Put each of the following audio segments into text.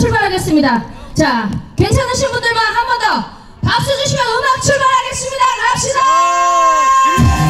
출발하겠습니다. 자, 괜찮으신 분들만 한 번 더 박수 주시면 음악 출발하겠습니다. 갑시다!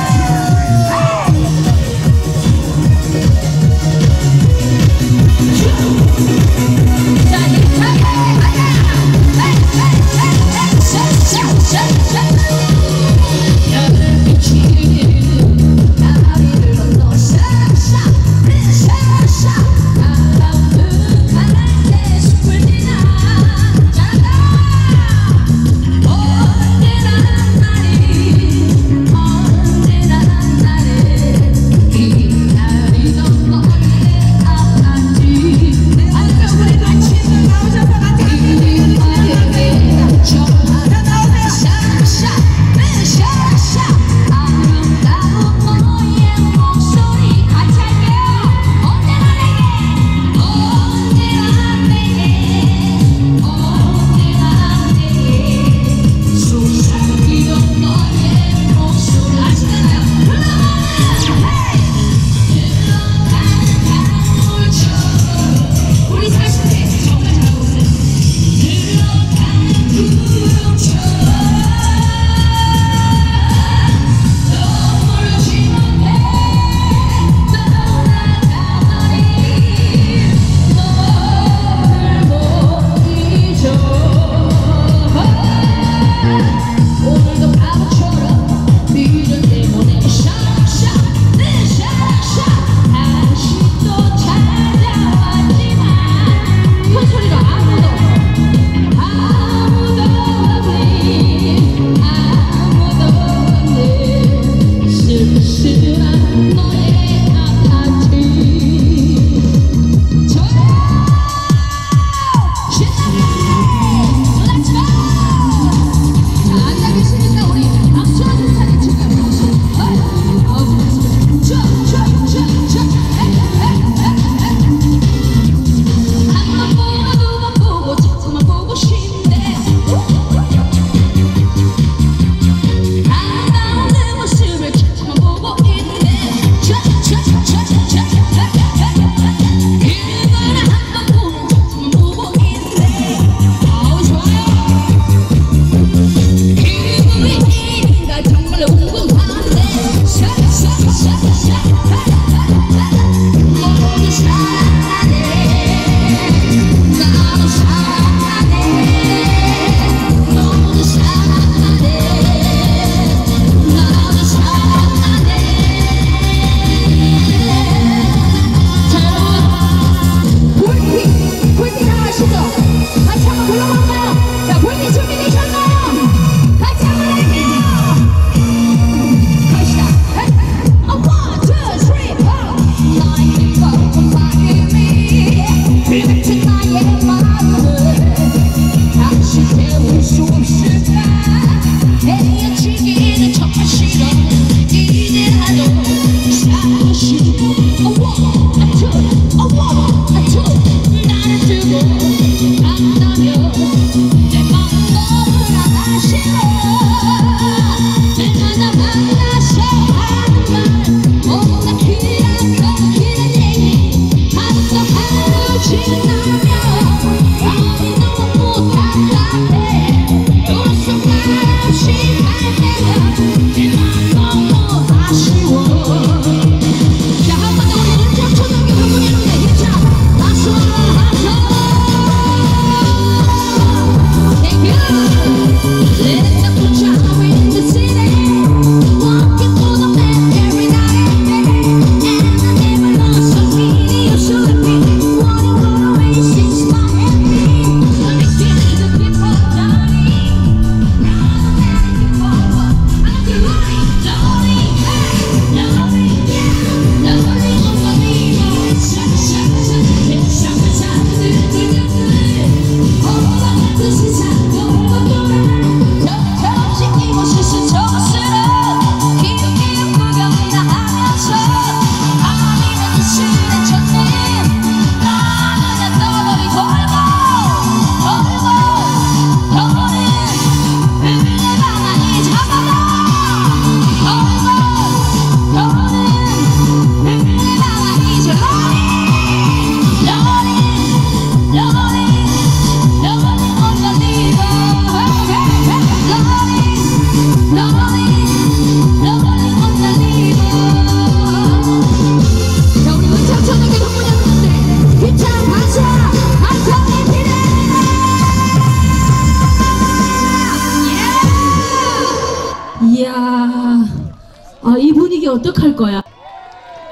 이야, 아, 이 분위기 어떡할 거야?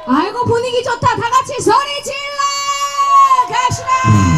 아이고 분위기 좋다. 다 같이 소리 질러 갑시다. 음.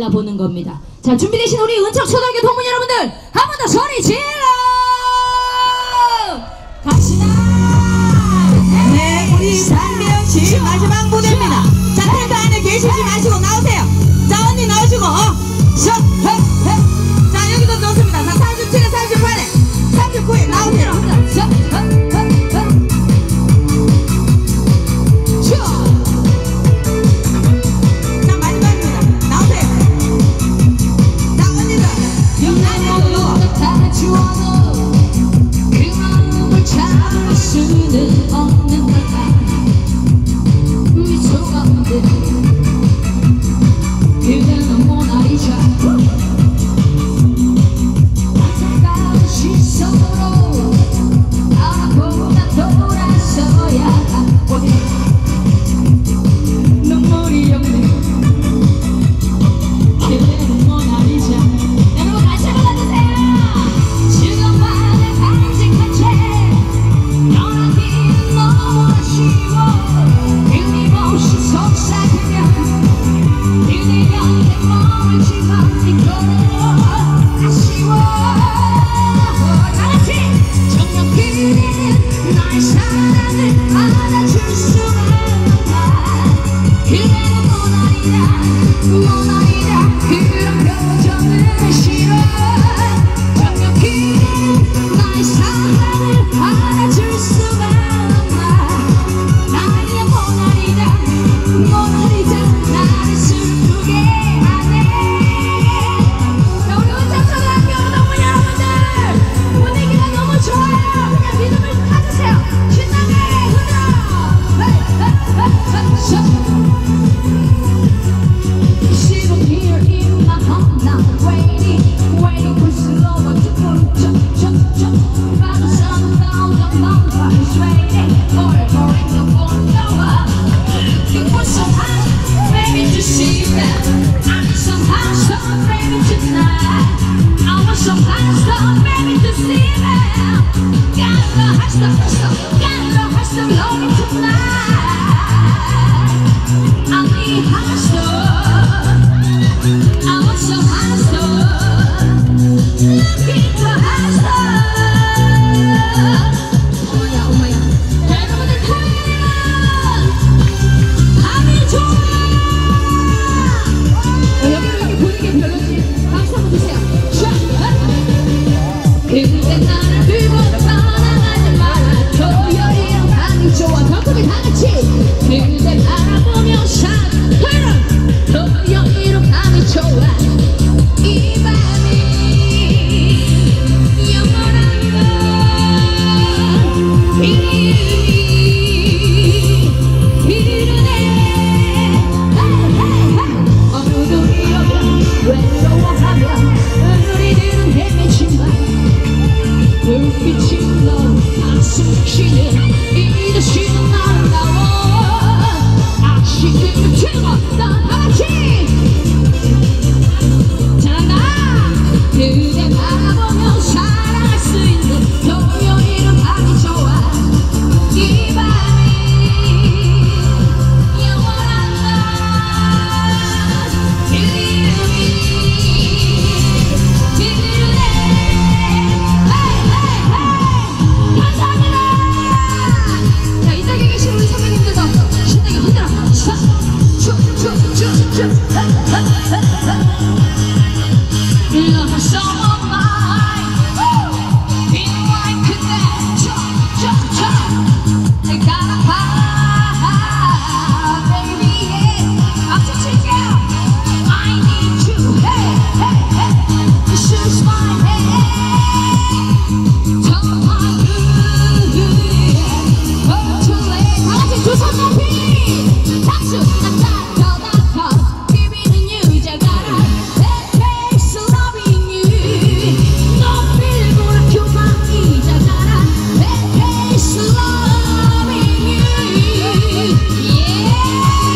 갈라보는 겁니다. 자 준비되신 우리 은척초등학교 동문 여러분들 한 번 더 소리 질러! 갑시다! 네 우리 장미영씨 마지막 무대입니다. 자 텐트 안에 계시지 마시고 나오세요. 자 언니 나오시고 어. 자 여기도 좋습니다. 자 37에 38에 39에 나오세요. Mm-hmm. Thank you.